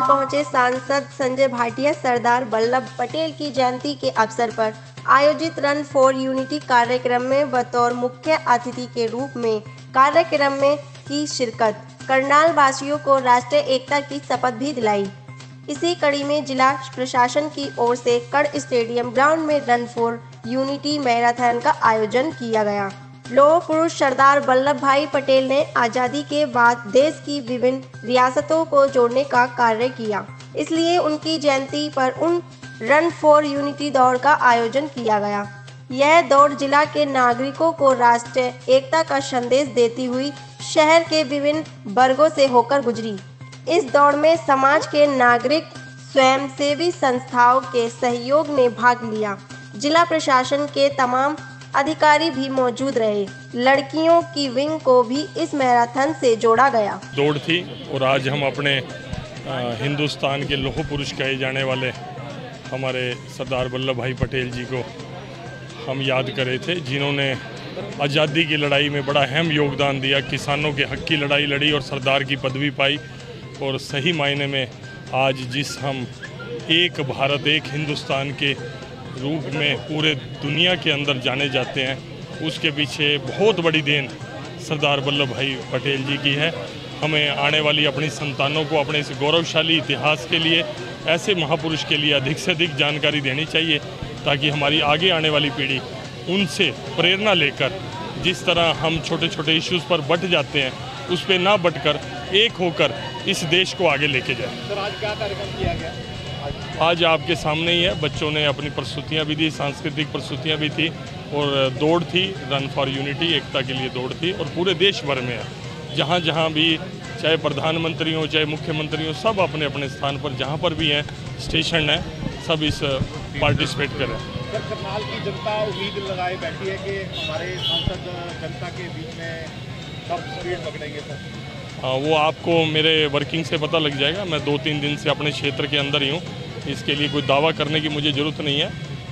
करनाल पहुँचे सांसद संजय भाटिया, सरदार वल्लभ पटेल की जयंती के अवसर पर आयोजित रन फॉर यूनिटी कार्यक्रम में बतौर मुख्य अतिथि के रूप में कार्यक्रम में की शिरकत। करनाल वासियों को राष्ट्रीय एकता की शपथ भी दिलाई। इसी कड़ी में जिला प्रशासन की ओर से कड़ स्टेडियम ग्राउंड में रन फॉर यूनिटी मैराथन का आयोजन किया गया। लोह पुरुष सरदार वल्लभ भाई पटेल ने आज़ादी के बाद देश की विभिन्न रियासतों को जोड़ने का कार्य किया। इसलिए उनकी जयंती पर उन रन फॉर यूनिटी दौड़ का आयोजन किया गया। यह दौड़ जिला के नागरिकों को राष्ट्रीय एकता का संदेश देती हुई शहर के विभिन्न वर्गों से होकर गुजरी। इस दौड़ में समाज के नागरिक, स्वयंसेवी संस्थाओं के सहयोग ने भाग लिया। जिला प्रशासन के तमाम अधिकारी भी मौजूद रहे। लड़कियों की विंग को भी इस मैराथन से जोड़ा गया। दौड़ थी और आज हम अपने हिंदुस्तान के लोह पुरुष कहे जाने वाले हमारे सरदार वल्लभ भाई पटेल जी को हम याद करे थे, जिन्होंने आज़ादी की लड़ाई में बड़ा अहम योगदान दिया, किसानों के हक की लड़ाई लड़ी और सरदार की पदवी पाई। और सही मायने में आज जिस हम एक भारत, एक हिंदुस्तान के रूप में पूरे दुनिया के अंदर जाने जाते हैं। उसके पीछे बहुत बड़ी देन सरदार वल्लभ भाई पटेल जी की है। हमें आने वाली अपनी संतानों को अपने इस गौरवशाली इतिहास के लिए, ऐसे महापुरुष के लिए अधिक से अधिक जानकारी देनी चाहिए, ताकि हमारी आगे आने वाली पीढ़ी उनसे प्रेरणा लेकर, जिस तरह हम छोटे छोटे इश्यूज़ पर बट जाते हैं, उस पर ना बटकर, एक होकर इस देश को आगे लेके जाए। सर, आज क्या कार्यक्रम किया गया? आज आपके सामने ही है। बच्चों ने अपनी प्रस्तुतियाँ भी दी, सांस्कृतिक प्रस्तुतियाँ भी थी और दौड़ थी रन फॉर यूनिटी एकता के लिए दौड़ थी और पूरे देश भर में जहाँ जहाँ भी चाहे प्रधानमंत्री हो चाहे मुख्यमंत्री हो सब अपने अपने स्थान पर जहाँ पर भी हैं, स्टेशन है, सब इस पार्टिसिपेट करें सर, करनाल की जनता उम्मीद लगाए बैठी है कि हमारे सांसद जनता के बीच में कब स्पीड पकड़ेंगे, सर। वो आपको मेरे वर्किंग से पता लग जाएगा। मैं दो तीन दिन से अपने क्षेत्र के अंदर ही हूँ। इसके लिए कोई दावा करने की मुझे ज़रूरत नहीं है।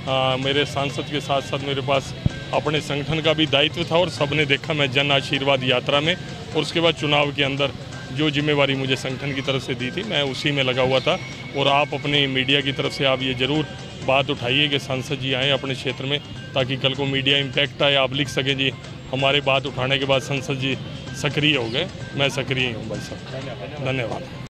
हाँ, मेरे सांसद के साथ साथ मेरे पास अपने संगठन का भी दायित्व था और सबने देखा मैं जन आशीर्वाद यात्रा में और उसके बाद चुनाव के अंदर जो जिम्मेवारी मुझे संगठन की तरफ़ से दी थी मैं उसी में लगा हुआ था। और आप अपने मीडिया की तरफ़ से आप ये ज़रूर बात उठाइए कि सांसद जी आएँ अपने क्षेत्र में ताकि कल को मीडिया इम्पैक्ट आए आप लिख सकें जी। हमारे बात उठाने के बाद संसद जी सक्रिय हो गए। मैं सक्रिय हूँ भाई साहब। धन्यवाद।